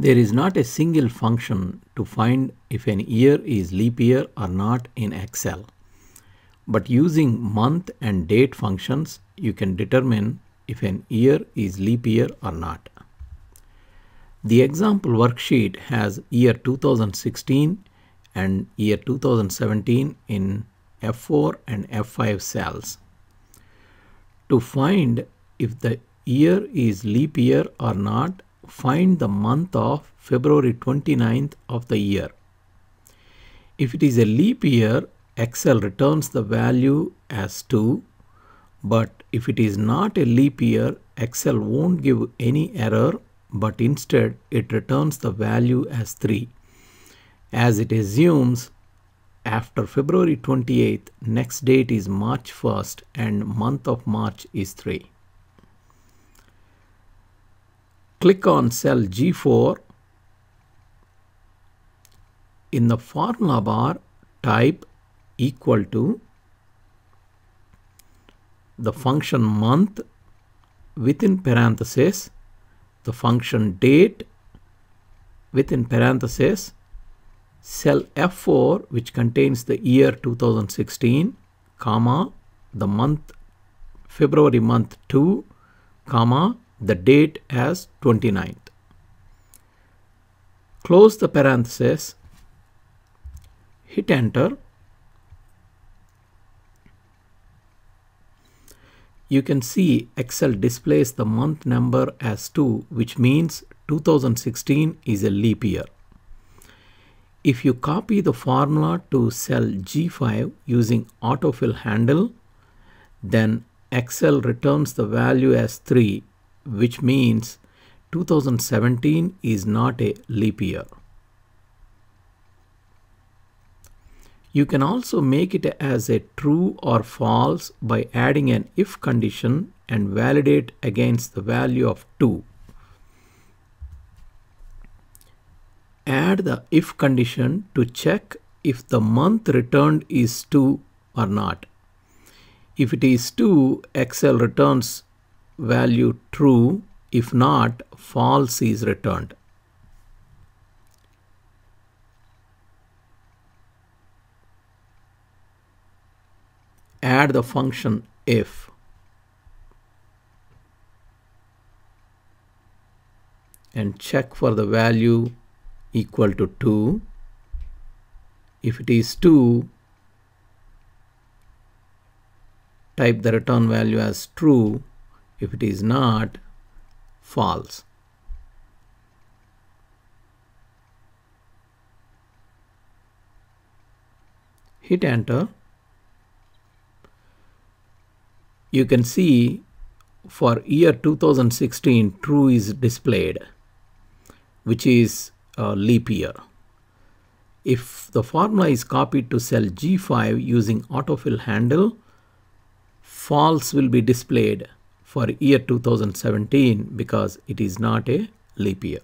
There is not a single function to find if an year is leap year or not in Excel. But using month and date functions, you can determine if an year is leap year or not. The example worksheet has year 2016 and year 2017 in F4 and F5 cells. To find if the year is leap year or not, find the month of February 29th of the year. If it is a leap year, Excel returns the value as 2, but if it is not a leap year, Excel won't give any error, but instead it returns the value as 3, as it assumes after February 28th, next date is March 1st and month of March is 3. Click on cell G4. In the formula bar, type equal to the function month within parenthesis, the function date within parenthesis, cell F4 which contains the year 2016, comma, the month February month 2, comma, the date as 29th. Close the parenthesis, hit enter. You can see Excel displays the month number as 2 which means 2016 is a leap year. If you copy the formula to cell G5 using autofill handle, then Excel returns the value as 3 which means 2017 is not a leap year. You can also make it as a true or false by adding an if condition and validate against the value of 2. Add the if condition to check if the month returned is 2 or not. If it is 2, Excel returns value true, if not, false is returned. Add the function if. and check for the value equal to 2. If it is 2, type the return value as true if it is not, false. Hit enter. You can see for year 2016 true is displayed which is a leap year. If the formula is copied to cell G5 using autofill handle, false will be displayed for year 2017 because it is not a leap year.